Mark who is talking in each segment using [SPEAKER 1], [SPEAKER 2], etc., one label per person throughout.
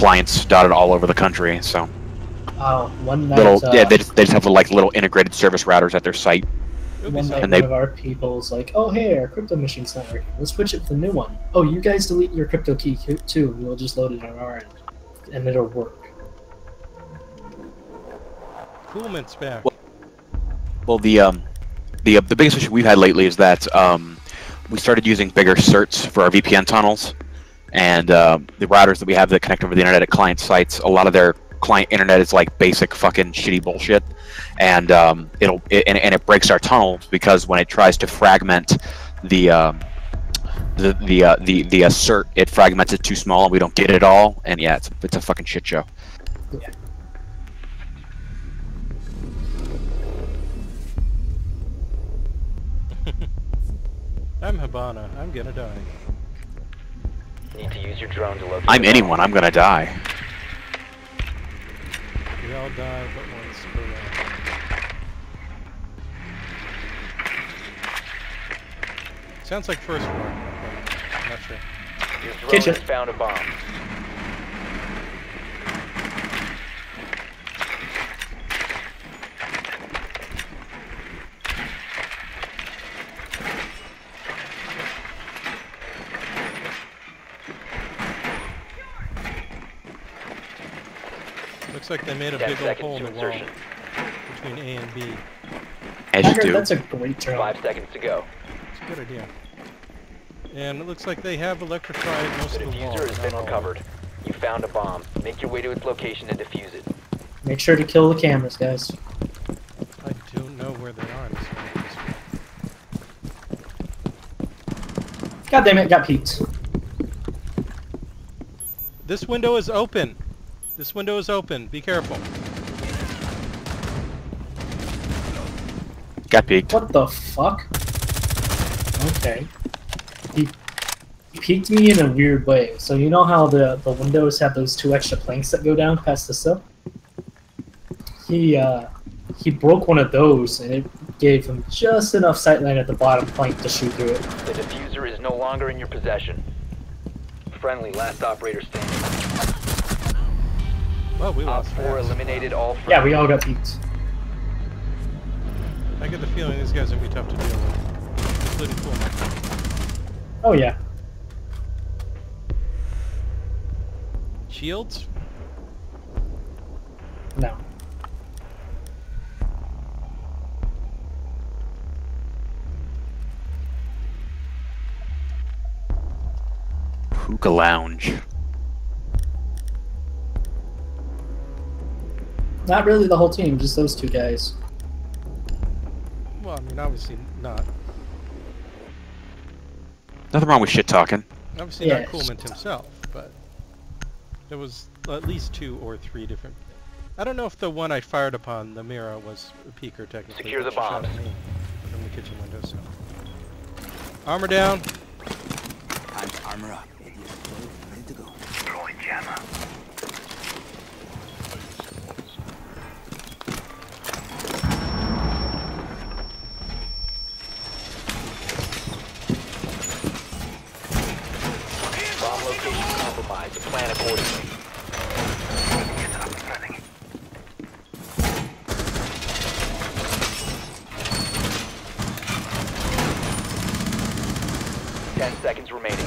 [SPEAKER 1] clients dotted all over the country. So
[SPEAKER 2] Oh, one night,
[SPEAKER 1] little
[SPEAKER 2] uh,
[SPEAKER 1] yeah, they just, they just have like little integrated service routers at their site.
[SPEAKER 2] One night
[SPEAKER 1] And
[SPEAKER 2] one
[SPEAKER 1] they-
[SPEAKER 2] of our people's like, oh hey, our crypto machine's not working. Let's switch it to the new one. Oh, you guys delete your crypto key co- too. We'll just load it on our end, and it'll work.
[SPEAKER 3] Coolment's back.
[SPEAKER 1] Well- Well, the um, the uh, the biggest issue we've had lately is that um, we started using bigger certs for our VPN tunnels, and um, the routers that we have that connect over the internet at client sites. A lot of their client internet is like basic fucking shitty bullshit, and um, it'll it, and, and it breaks our tunnels because when it tries to fragment the um, the the uh, the the cert, it fragments it too small, and we don't get it all. And yeah, it's it's a fucking shit show.
[SPEAKER 3] I'm Hibana. I'm gonna die.
[SPEAKER 4] Need to use your drone to locate.
[SPEAKER 1] I'm anyone. I'm gonna die.
[SPEAKER 3] We all die but once per round. Sounds like first floor. but I'm not sure.
[SPEAKER 4] Your drone
[SPEAKER 2] Kitchen.
[SPEAKER 4] has found a bomb.
[SPEAKER 3] Looks like they made a
[SPEAKER 4] Ten
[SPEAKER 3] big old
[SPEAKER 4] seconds
[SPEAKER 3] hole in
[SPEAKER 4] to
[SPEAKER 3] the wall
[SPEAKER 4] insertion.
[SPEAKER 3] between A and B.
[SPEAKER 1] As
[SPEAKER 2] I
[SPEAKER 1] you
[SPEAKER 2] heard
[SPEAKER 1] do.
[SPEAKER 2] that's a great drone.
[SPEAKER 4] Five seconds to go.
[SPEAKER 3] It's a good idea. And it looks like they have electrified most
[SPEAKER 4] The
[SPEAKER 3] of the walls.
[SPEAKER 4] diffuser has been recovered. You found a bomb. Make your way to its location and defuse it.
[SPEAKER 2] Make sure to kill the cameras, guys.
[SPEAKER 3] I don't know where they are. This one.
[SPEAKER 2] God damn it, got peeked.
[SPEAKER 3] This window is open. This window is open. Be careful.
[SPEAKER 1] Got peeked.
[SPEAKER 2] What the fuck? Okay. He, he peeked me in a weird way. So you know how the, the windows have those two extra planks that go down past the sill? He uh he broke one of those and it gave him just enough sightline at the bottom plank to shoot through it.
[SPEAKER 4] The diffuser is no longer in your possession. Friendly, last operator standing.
[SPEAKER 3] Well, we
[SPEAKER 4] Op
[SPEAKER 3] lost
[SPEAKER 4] 4
[SPEAKER 3] fast.
[SPEAKER 4] eliminated all friendly.
[SPEAKER 2] Yeah, we all got peeked.
[SPEAKER 3] I get the feeling these guys are gonna be tough to deal with, including Coolman.
[SPEAKER 2] Oh yeah.
[SPEAKER 3] Shields?
[SPEAKER 2] No.
[SPEAKER 1] Hookah Lounge.
[SPEAKER 2] Not really the whole team, just those two guys.
[SPEAKER 3] Well, I mean, obviously not.
[SPEAKER 1] Nothing wrong with shit talking.
[SPEAKER 3] Obviously
[SPEAKER 2] Yes.
[SPEAKER 3] not Coolman himself, but there was at least two or three different. I don't know if the one I fired upon, the mirror was a peeker technically.
[SPEAKER 4] Secure the
[SPEAKER 3] she shot at me from the kitchen window. So armor down.
[SPEAKER 5] Time to armor up. Ready to go.
[SPEAKER 4] Bomb location compromised. Plan accordingly. Ten seconds remaining.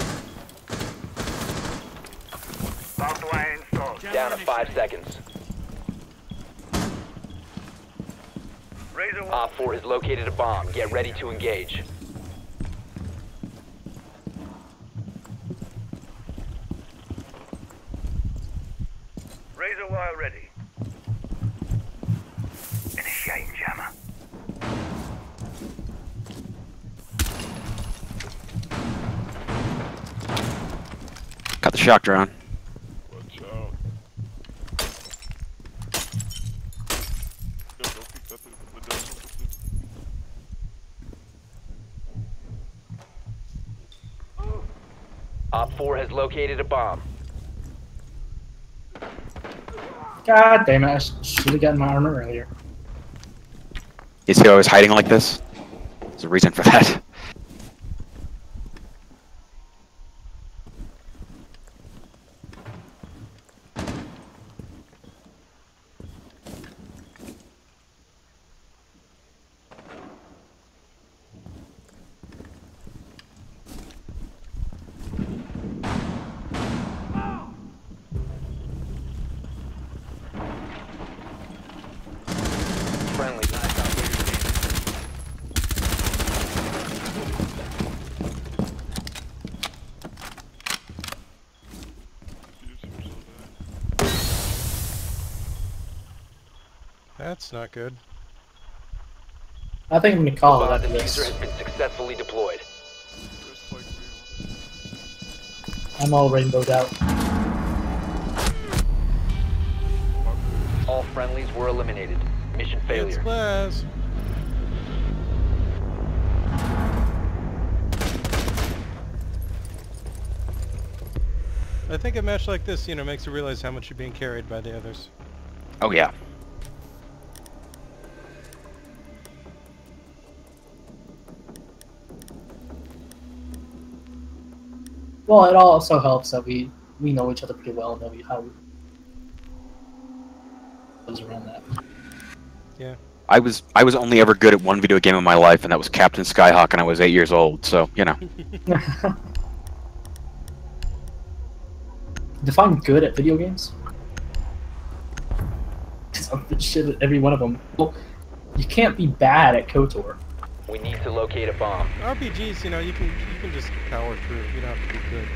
[SPEAKER 4] Down to five seconds. Op 4 has located a bomb. Get ready to engage.
[SPEAKER 6] Razor wire ready. Initiating jammer.
[SPEAKER 1] Got the shock drone.
[SPEAKER 7] Watch out. Yo, don't peek that through the window.
[SPEAKER 4] Op 4 has located a bomb.
[SPEAKER 2] God damn it, I should have gotten my armor earlier.
[SPEAKER 1] You see how I was hiding like this? There's a reason for that.
[SPEAKER 3] That's not good.
[SPEAKER 2] I think I'm gonna call it
[SPEAKER 4] Bomb
[SPEAKER 2] after
[SPEAKER 4] diffuser
[SPEAKER 2] this.
[SPEAKER 4] has been successfully deployed.
[SPEAKER 7] Just like me.
[SPEAKER 2] I'm all rainbowed out.
[SPEAKER 4] All friendlies were eliminated. Mission failure.
[SPEAKER 3] It's
[SPEAKER 4] failure.
[SPEAKER 3] I think a match like this, you know, makes you realize how much you're being carried by the others.
[SPEAKER 1] Oh yeah.
[SPEAKER 2] Well, it also helps that we we know each other pretty well and know we- how we goes around that.
[SPEAKER 1] I was I was only ever good at one video game in my life, and that was Captain Skyhawk, and I was eight years old. So you know,
[SPEAKER 2] Define good at video games. Because I'm the shit at every one of them. Well, you can't be bad at KOTOR.
[SPEAKER 4] We need to locate a bomb.
[SPEAKER 3] RPGs, you know, you can you can just power through. You don't have to be good.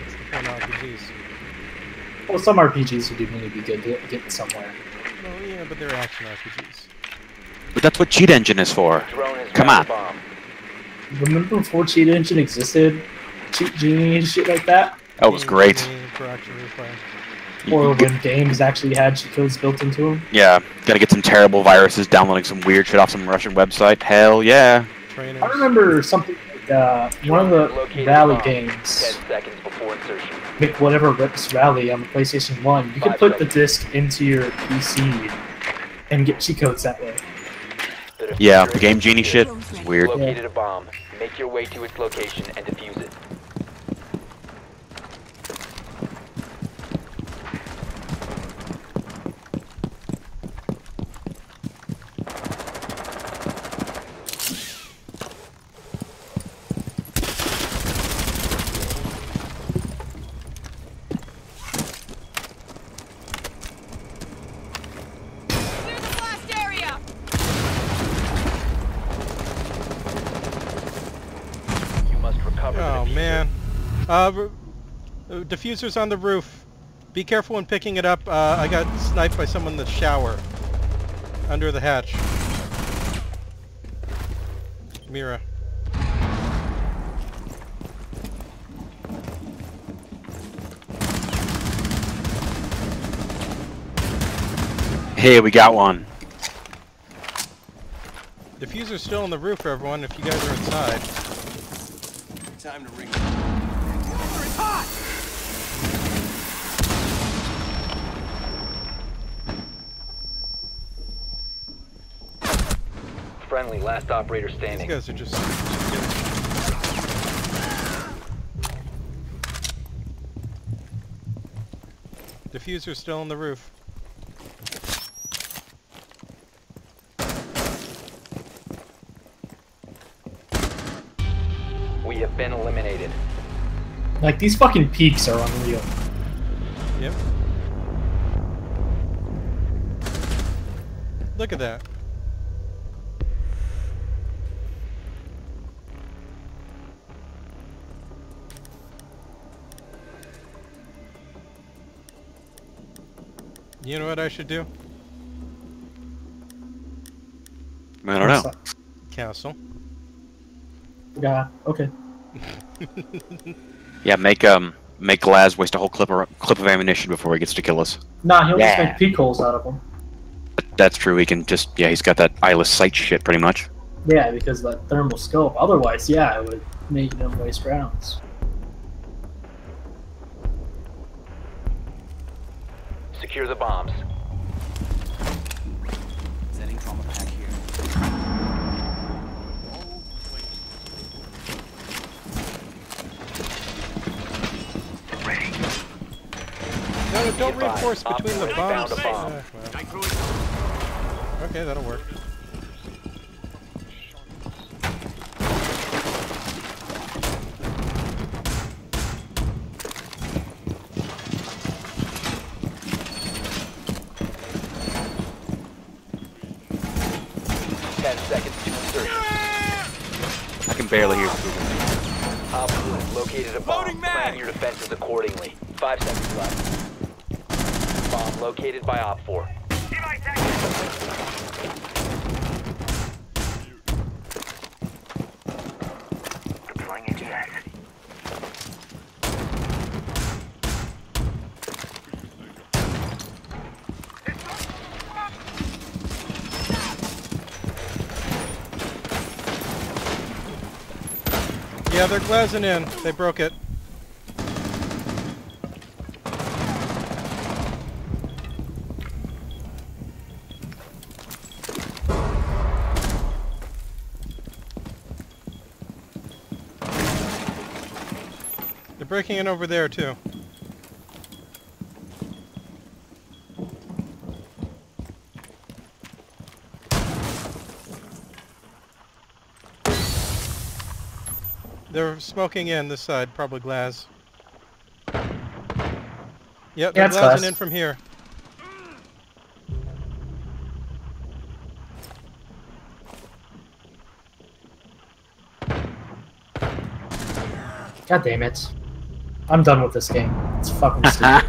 [SPEAKER 3] That's the fun of RPGs.
[SPEAKER 2] Well, some RPGs you do need to be good to get somewhere.
[SPEAKER 3] Well, yeah, but they're action RPGs.
[SPEAKER 1] but that's what Cheat Engine is for. Come on.
[SPEAKER 4] bomb.
[SPEAKER 2] Remember before Cheat Engine existed? Cheat Genie and shit like that?
[SPEAKER 1] That was great.
[SPEAKER 3] For.
[SPEAKER 2] Or when games actually had cheat codes built into them?
[SPEAKER 1] Yeah, gonna get some terrible viruses downloading some weird shit off some Russian website. Hell yeah.
[SPEAKER 3] Trainers.
[SPEAKER 2] I remember something like uh, one of the
[SPEAKER 4] Located
[SPEAKER 2] Valley games,
[SPEAKER 4] Ten seconds before insertion.
[SPEAKER 2] make whatever rips Rally on the PlayStation 1. You could put the disc into your PC and get cheat codes that way.
[SPEAKER 1] Yeah, the Game Genie shit.
[SPEAKER 4] secured.
[SPEAKER 1] It's weird.
[SPEAKER 4] Located a bomb. Make your way to its location and defuse it.
[SPEAKER 8] Clear the blast area!
[SPEAKER 4] You must recover the
[SPEAKER 3] Oh
[SPEAKER 4] diffuser.
[SPEAKER 3] man. Uh, uh, diffuser's on the roof. Be careful when picking it up. Uh, I got sniped by someone in the shower. Under the hatch. Mira.
[SPEAKER 1] Hey, we got one.
[SPEAKER 3] Diffuser's still on the roof, everyone, if you guys are inside.
[SPEAKER 5] Time to ring.
[SPEAKER 4] Friendly, last operator standing.
[SPEAKER 3] These
[SPEAKER 4] standing.
[SPEAKER 3] guys are just... just Diffuser's still on the roof.
[SPEAKER 4] We have been eliminated.
[SPEAKER 2] Like, these fucking peaks are unreal.
[SPEAKER 3] Yep. Look at that. You know what I should do?
[SPEAKER 1] I don't know.
[SPEAKER 3] Castle.
[SPEAKER 2] Yeah, okay.
[SPEAKER 1] Yeah, make um make Glaz waste a whole clip of clip of ammunition before he gets to kill us.
[SPEAKER 2] Nah, he'll just make peak holes out of them.
[SPEAKER 1] That's true. He can just yeah, he's got that eyeless sight shit pretty much.
[SPEAKER 2] Yeah, because of that thermal scope. Otherwise, yeah, it would make them waste rounds.
[SPEAKER 4] Secure the bombs.
[SPEAKER 5] Setting trauma pack here.
[SPEAKER 3] No, don't reinforce between the bombs.
[SPEAKER 4] bomb.
[SPEAKER 3] Uh, well. Okay, that'll work.
[SPEAKER 4] Ten seconds to insertion.
[SPEAKER 1] I can barely hear.
[SPEAKER 4] Op four has located a bomb.
[SPEAKER 5] Loading mag.
[SPEAKER 4] Plan your defenses accordingly. Five seconds left. bomb located by Op 4.
[SPEAKER 3] Yeah, they're glassing in. They broke it. They're breaking in over there too. They're smoking in this side, probably glass. Yep,
[SPEAKER 2] Yeah,
[SPEAKER 3] they're
[SPEAKER 2] it's
[SPEAKER 3] glassing
[SPEAKER 2] glass.
[SPEAKER 3] in from here.
[SPEAKER 2] God damn it. I'm done with this game. It's fucking stupid.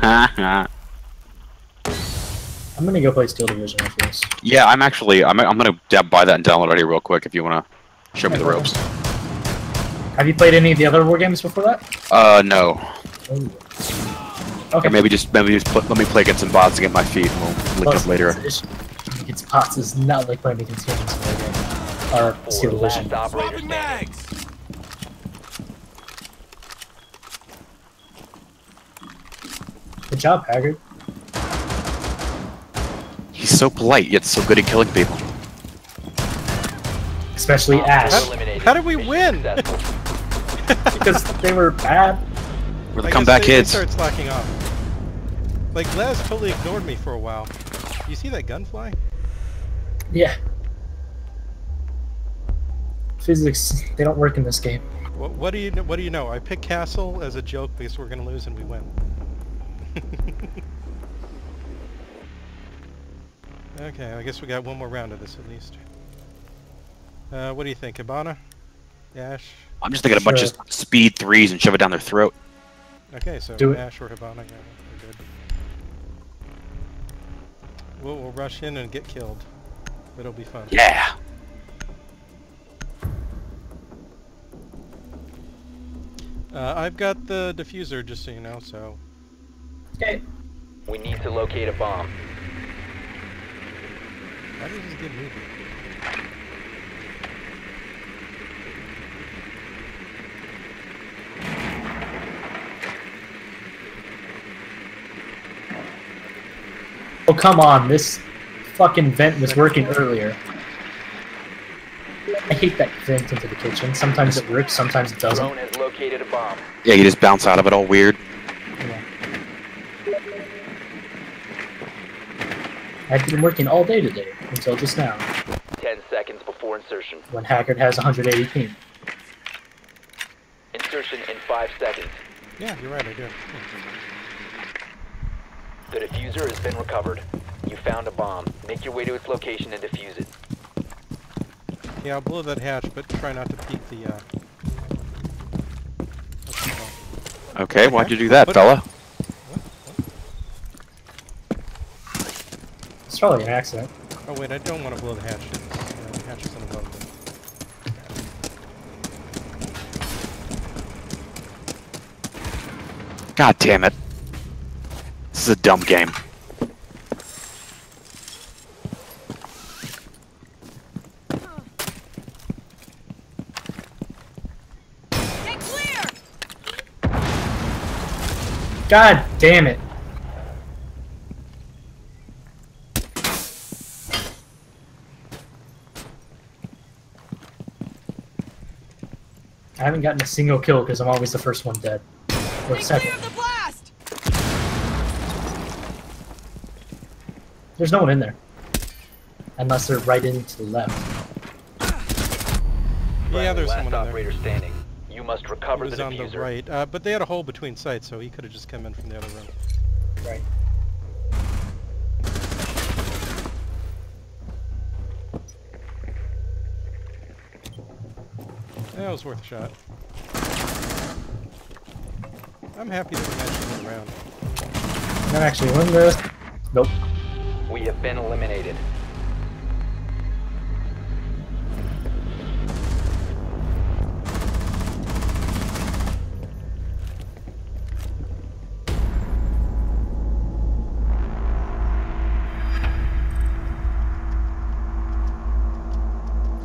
[SPEAKER 2] I'm gonna go play Steel Division after this.
[SPEAKER 1] Yeah, I'm actually I'm I'm gonna buy that and download it here real quick if you wanna show me the ropes.
[SPEAKER 2] Have you played any of the other war games before that?
[SPEAKER 1] Uh, no.
[SPEAKER 2] Ooh. Okay.
[SPEAKER 1] Or maybe just maybe just put, let me play against some bots to get my feet, and we'll link
[SPEAKER 2] Plus,
[SPEAKER 1] up later.
[SPEAKER 2] It's, it's pots is not like playing against humans in Wargame. Or
[SPEAKER 4] Four
[SPEAKER 2] Steel Division.
[SPEAKER 4] last operator standing.
[SPEAKER 2] Good job, Haggard.
[SPEAKER 1] He's so polite yet so good at killing people.
[SPEAKER 2] Especially
[SPEAKER 4] Op
[SPEAKER 2] Ash.
[SPEAKER 4] eliminated.
[SPEAKER 3] How did we
[SPEAKER 4] Mission
[SPEAKER 3] win?
[SPEAKER 4] Successful.
[SPEAKER 2] because they were bad.
[SPEAKER 1] We're the
[SPEAKER 3] I
[SPEAKER 1] comeback
[SPEAKER 3] guess they,
[SPEAKER 1] kids.
[SPEAKER 3] They start slacking off. Like Glaz totally ignored me for a while. You see that gun fly?
[SPEAKER 2] Yeah. Physics, they don't work in this game.
[SPEAKER 3] What, what do you kn- What do you know? I picked Castle as a joke because we're gonna lose and we win. okay, I guess we got one more round of this at least. Uh, what do you think, Hibana? Ash?
[SPEAKER 1] I'm just thinking a bunch of speed threes and shove it down their throat.
[SPEAKER 3] Okay, so
[SPEAKER 2] Do it.
[SPEAKER 3] Ash or Hibana, yeah, we're good. We'll, we'll rush in and get killed. It'll be fun.
[SPEAKER 1] Yeah.
[SPEAKER 3] Uh, I've got the diffuser, just so you know, so...
[SPEAKER 2] Okay.
[SPEAKER 4] We need to locate a bomb.
[SPEAKER 3] Why did this get moving?
[SPEAKER 2] Oh, come on. This fucking vent was working earlier. I hate that vent into the kitchen. Sometimes it works, sometimes it doesn't.
[SPEAKER 4] Drone has located a bomb.
[SPEAKER 1] Yeah, you just bounce out of it all weird.
[SPEAKER 2] Yeah. I've been working all day today, until just now,
[SPEAKER 4] 10 seconds before insertion.
[SPEAKER 2] when Haggard has 180 ping.
[SPEAKER 4] Insertion in 5 seconds.
[SPEAKER 3] Yeah, you're right, I do.
[SPEAKER 4] The diffuser has been recovered. You found a bomb. Make your way to its location and defuse it.
[SPEAKER 3] Yeah, I'll blow that hatch, but try not to peek the, uh... what's it?
[SPEAKER 1] Okay, why'd you do that,
[SPEAKER 3] What-
[SPEAKER 1] fella?
[SPEAKER 2] It's probably an accident.
[SPEAKER 3] Oh wait, I don't want to blow the hatch. Uh, the hatch isn't above them.
[SPEAKER 1] God damn it. Is a dumb game.
[SPEAKER 2] God damn it. I haven't gotten a single kill because I'm always the first one dead. Or second. There's no one in there. Unless they're right into the left.
[SPEAKER 3] Yeah,
[SPEAKER 4] Friendly,
[SPEAKER 3] there's
[SPEAKER 4] last
[SPEAKER 3] someone in there.
[SPEAKER 4] operator standing. You must
[SPEAKER 3] He
[SPEAKER 4] recover
[SPEAKER 3] was
[SPEAKER 4] the
[SPEAKER 3] on the right, uh, but they had a hole between sites, so he could have just come in from the other room.
[SPEAKER 2] Right.
[SPEAKER 3] That was worth a shot. I'm happy that we managed to win the round.
[SPEAKER 2] Not actually win the Nope.
[SPEAKER 4] We have been eliminated.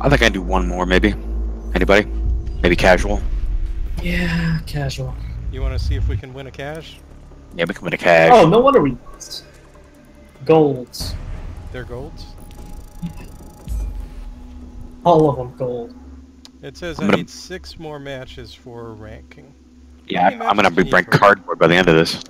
[SPEAKER 1] I think I can do one more, maybe. Anybody? Maybe casual.
[SPEAKER 2] Yeah, casual.
[SPEAKER 3] You want to see if we can win a cash?
[SPEAKER 1] Yeah, we can win a cash.
[SPEAKER 2] Oh, no wonder we lost. Golds.
[SPEAKER 3] They're golds.
[SPEAKER 2] All of them gold.
[SPEAKER 3] It says
[SPEAKER 1] I'm
[SPEAKER 3] I
[SPEAKER 1] gonna-
[SPEAKER 3] need six more matches for ranking.
[SPEAKER 1] yeah, I'm gonna be
[SPEAKER 3] you
[SPEAKER 1] bring
[SPEAKER 3] need for-
[SPEAKER 1] cardboard by the end of this.